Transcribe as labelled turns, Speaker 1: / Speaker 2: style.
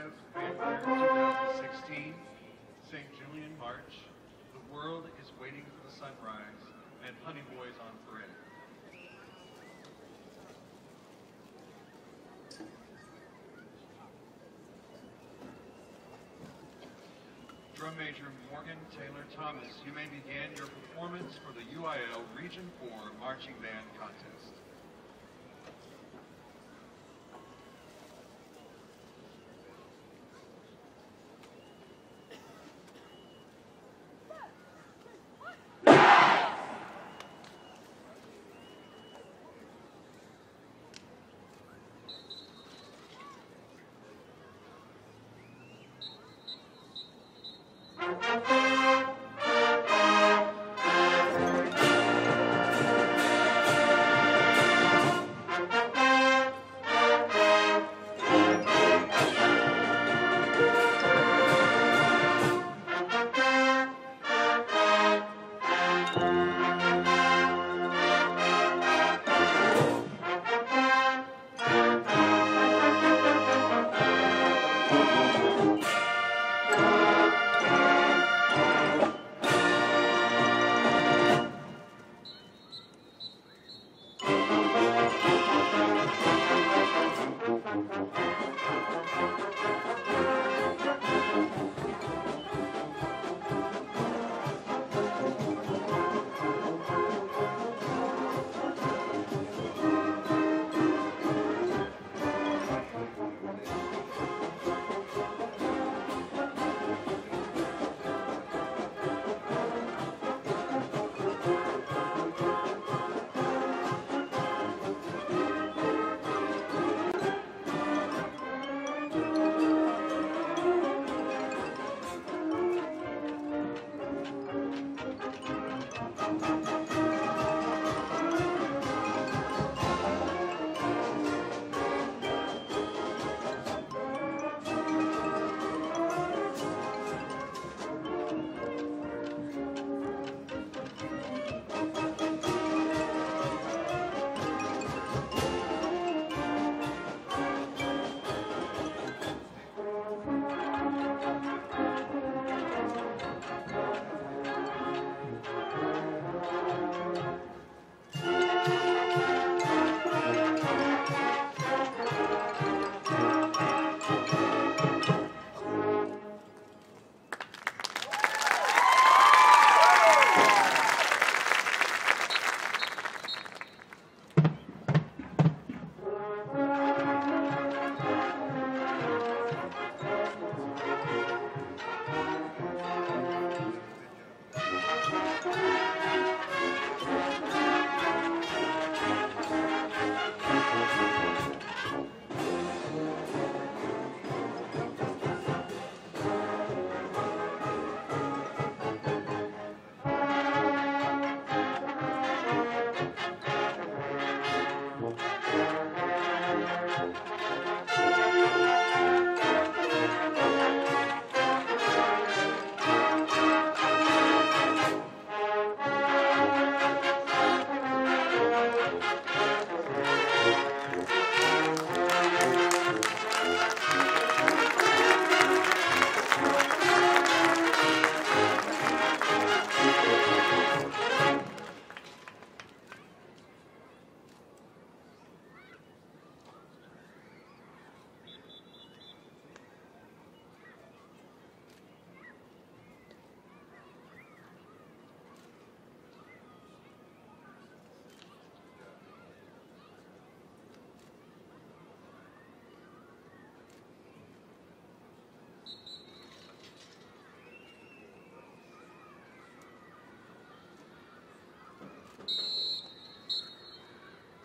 Speaker 1: Competitive Fanfare 2016, St. Julian March, The World is Waiting for the Sunrise, and Honey Boys on Parade. Drum Major Morgan Taylor Thomas, you may begin your performance for the UIL Region 4 Marching Band Contest.